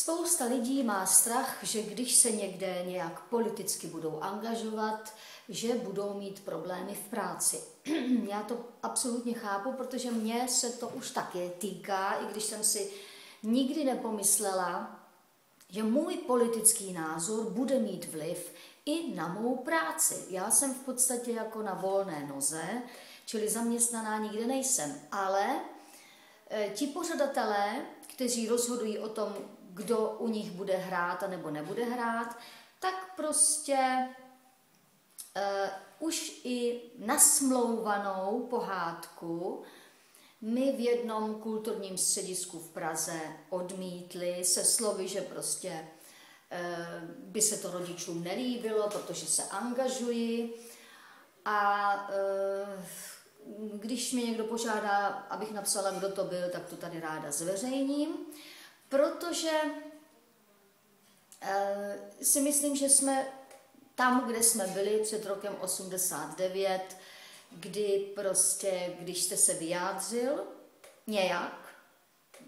Spousta lidí má strach, že když se někde nějak politicky budou angažovat, že budou mít problémy v práci. Já to absolutně chápu, protože mě se to už taky týká, i když jsem si nikdy nepomyslela, že můj politický názor bude mít vliv i na mou práci. Já jsem v podstatě jako na volné noze, čili zaměstnaná nikde nejsem, ale e, ti pořadatelé, kteří rozhodují o tom, kdo u nich bude hrát a nebo nebude hrát, tak prostě uh, už i nasmlouvanou pohádku my v jednom kulturním středisku v Praze odmítli se slovy, že prostě uh, by se to rodičům nelíbilo, protože se angažují. A uh, když mě někdo požádá, abych napsala, kdo to byl, tak to tady ráda zveřejním protože e, si myslím, že jsme tam, kde jsme byli před rokem 89, kdy prostě, když jste se vyjádřil nějak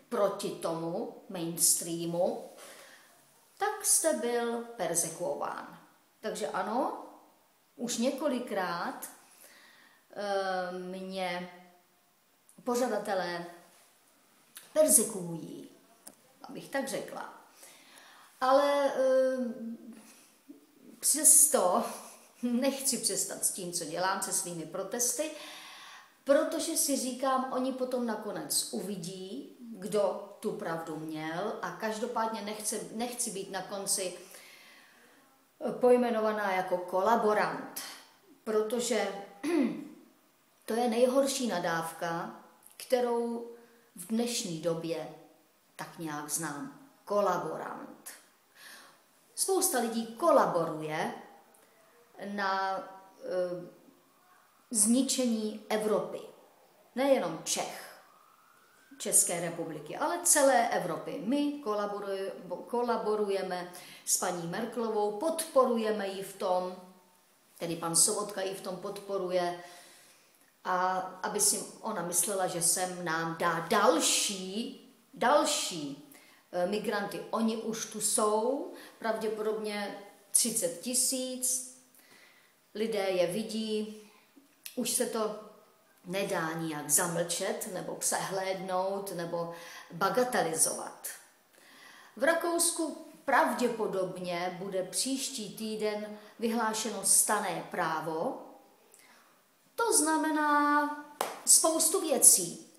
proti tomu mainstreamu, tak jste byl persekuován. Takže ano, už několikrát e, mě pořadatelé persekují abych tak řekla. Ale e, přesto nechci přestat s tím, co dělám, se svými protesty, protože si říkám, oni potom nakonec uvidí, kdo tu pravdu měl a každopádně nechci, nechci být na konci pojmenovaná jako kolaborant, protože to je nejhorší nadávka, kterou v dnešní době tak nějak znám. Kolaborant. Spousta lidí kolaboruje na e, zničení Evropy. Nejenom Čech, České republiky, ale celé Evropy. My kolaborujeme s paní Merklovou, podporujeme ji v tom, tedy pan Sobotka ji v tom podporuje, a aby si ona myslela, že sem nám dá další další eh, migranty. Oni už tu jsou, pravděpodobně 30 tisíc, lidé je vidí, už se to nedá nijak zamlčet nebo přehlédnout nebo bagatelizovat. V Rakousku pravděpodobně bude příští týden vyhlášeno stané právo. To znamená spoustu věcí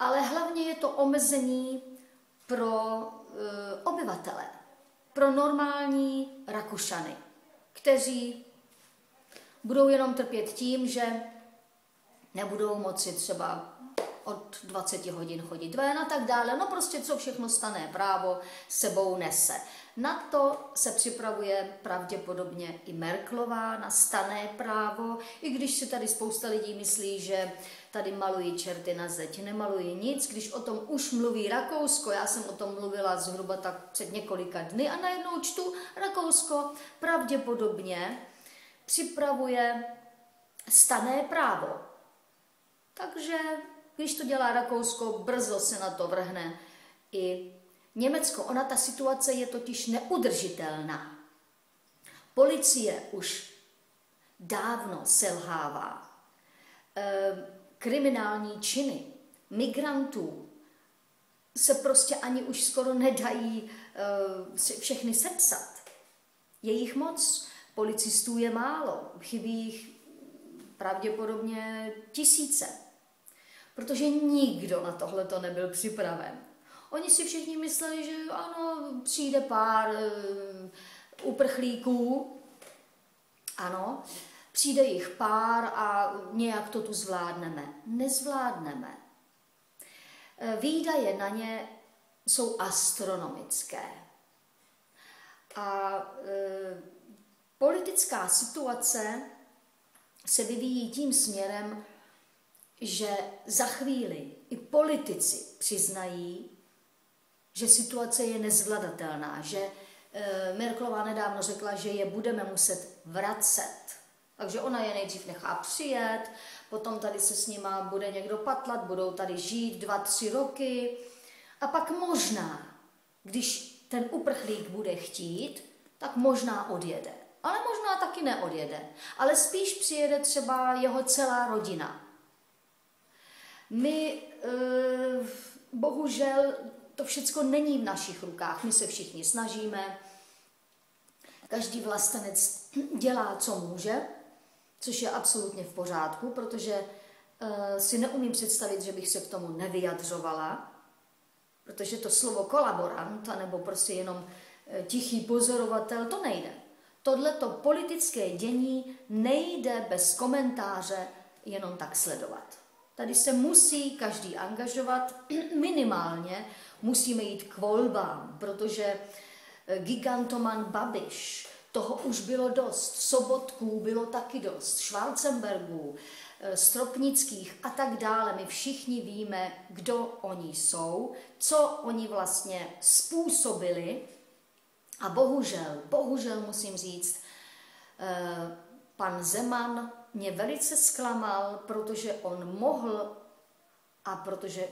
ale hlavně je to omezení pro e, obyvatele, pro normální Rakušany, kteří budou jenom trpět tím, že nebudou moci třeba od 20 hodin chodit ven a tak dále. No prostě co všechno stané právo sebou nese. Na to se připravuje pravděpodobně i Merklová na stané právo, i když si tady spousta lidí myslí, že tady malují čerty na zeď. Nemalují nic, když o tom už mluví Rakousko, já jsem o tom mluvila zhruba tak před několika dny a najednou čtu, Rakousko pravděpodobně připravuje stané právo. Takže když to dělá Rakousko, brzo se na to vrhne i Německo. Ona ta situace je totiž neudržitelná. Policie už dávno selhává. E, kriminální činy migrantů se prostě ani už skoro nedají e, všechny sepsat. Je jich moc, policistů je málo, chybí jich pravděpodobně tisíce, protože nikdo na tohle to nebyl připraven. Oni si všichni mysleli, že ano, přijde pár uh, uprchlíků, ano, přijde jich pár a nějak to tu zvládneme. Nezvládneme. E, výdaje na ně jsou astronomické. A e, politická situace se vyvíjí tím směrem, že za chvíli i politici přiznají, že situace je nezvladatelná, že e, Merklová nedávno řekla, že je budeme muset vracet. Takže ona je nejdřív nechá přijet, potom tady se s nima bude někdo patlat, budou tady žít dva, tři roky a pak možná, když ten uprchlík bude chtít, tak možná odjede. Ale možná taky neodjede. Ale spíš přijede třeba jeho celá rodina. My e, bohužel to všechno není v našich rukách. My se všichni snažíme. Každý vlastenec dělá, co může, což je absolutně v pořádku, protože e, si neumím představit, že bych se k tomu nevyjadřovala, protože to slovo kolaborant, nebo prostě jenom e, tichý pozorovatel, to nejde. Tohleto politické dění nejde bez komentáře jenom tak sledovat. Tady se musí každý angažovat, minimálně musíme jít k volbám, protože eh, gigantoman Babiš, toho už bylo dost, Sobotků bylo taky dost, Schwarzenbergů, eh, Stropnických a tak dále. My všichni víme, kdo oni jsou, co oni vlastně způsobili. A bohužel, bohužel musím říct, eh, pan Zeman mě velice zklamal, protože on mohl a protože,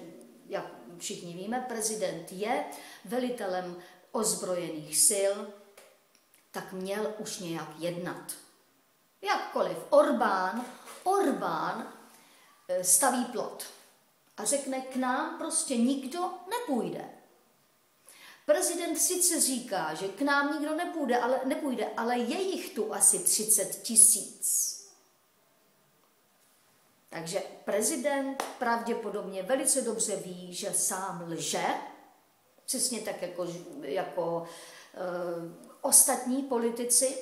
jak všichni víme, prezident je velitelem ozbrojených sil, tak měl už nějak jednat. Jakkoliv Orbán, Orbán eh, staví plot a řekne, k nám prostě nikdo nepůjde. Prezident sice říká, že k nám nikdo nepůjde, ale, nepůjde, ale je jich tu asi 30 tisíc. Takže prezident pravděpodobně velice dobře ví, že sám lže, přesně tak jako, jako e, ostatní politici.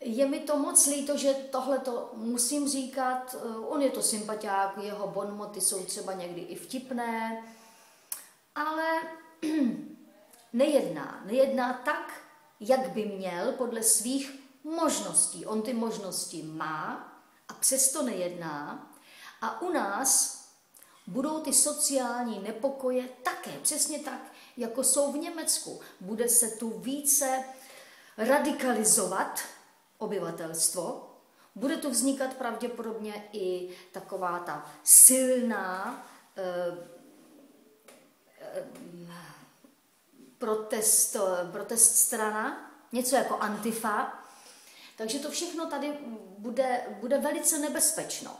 Je mi to moc líto, že tohle to musím říkat. Eh, on je to sympatiák, jeho bonmoty jsou třeba někdy i vtipné, ale nejedná. Nejedná tak, jak by měl podle svých možností. On ty možnosti má a přesto nejedná. A u nás budou ty sociální nepokoje také, přesně tak, jako jsou v Německu. Bude se tu více radikalizovat obyvatelstvo, bude tu vznikat pravděpodobně i taková ta silná eh, protest, protest strana, něco jako antifa. Takže to všechno tady bude, bude velice nebezpečno.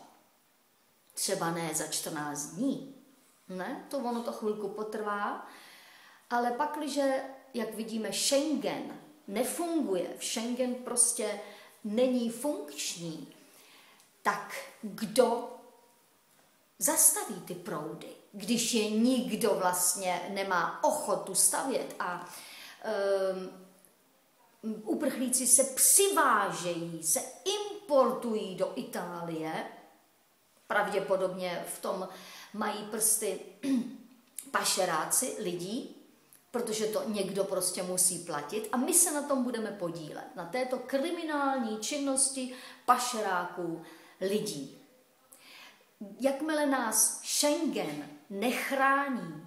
Třeba ne za 14 dní, ne, to ono to chvilku potrvá, ale pak, když, jak vidíme, Schengen nefunguje, Schengen prostě není funkční, tak kdo zastaví ty proudy? když je nikdo vlastně nemá ochotu stavět a um, uprchlíci se přivážejí, se importují do Itálie, pravděpodobně v tom mají prsty pašeráci lidí, protože to někdo prostě musí platit a my se na tom budeme podílet, na této kriminální činnosti pašeráků lidí. Jakmile nás Schengen nechrání.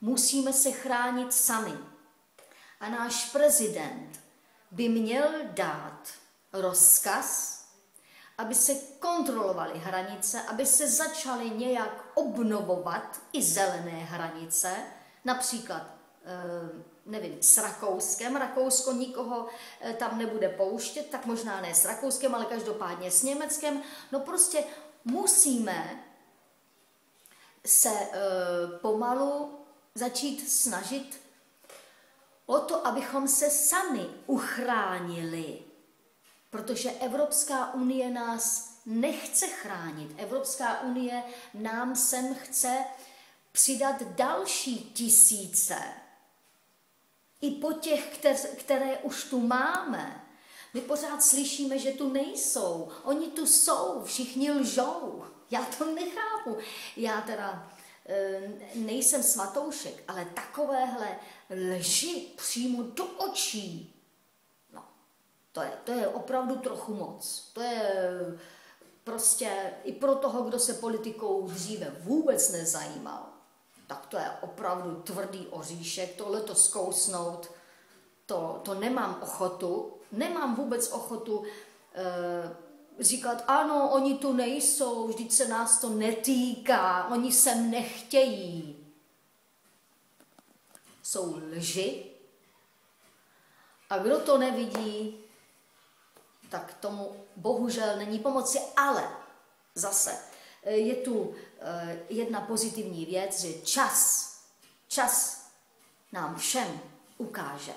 Musíme se chránit sami. A náš prezident by měl dát rozkaz, aby se kontrolovaly hranice, aby se začaly nějak obnovovat i zelené hranice, například nevím, s Rakouskem. Rakousko nikoho eh, tam nebude pouštět, tak možná ne s Rakouskem, ale každopádně s Německem. No prostě musíme se e, pomalu začít snažit o to, abychom se sami uchránili. Protože Evropská unie nás nechce chránit. Evropská unie nám sem chce přidat další tisíce. I po těch, které už tu máme. My pořád slyšíme, že tu nejsou. Oni tu jsou, všichni lžou. Já to nechápu. Já teda nejsem svatoušek, ale takovéhle lži přímo do očí, no, to je, to je opravdu trochu moc. To je prostě i pro toho, kdo se politikou dříve vůbec nezajímal, tak to je opravdu tvrdý oříšek, tohle to zkousnout, to, to nemám ochotu, nemám vůbec ochotu e, říkat, ano, oni tu nejsou, vždyť se nás to netýká, oni sem nechtějí. jsou lži. A kdo to nevidí, tak tomu bohužel není pomoci. Ale zase je tu eh, jedna pozitivní věc, že čas, čas nám všem ukáže,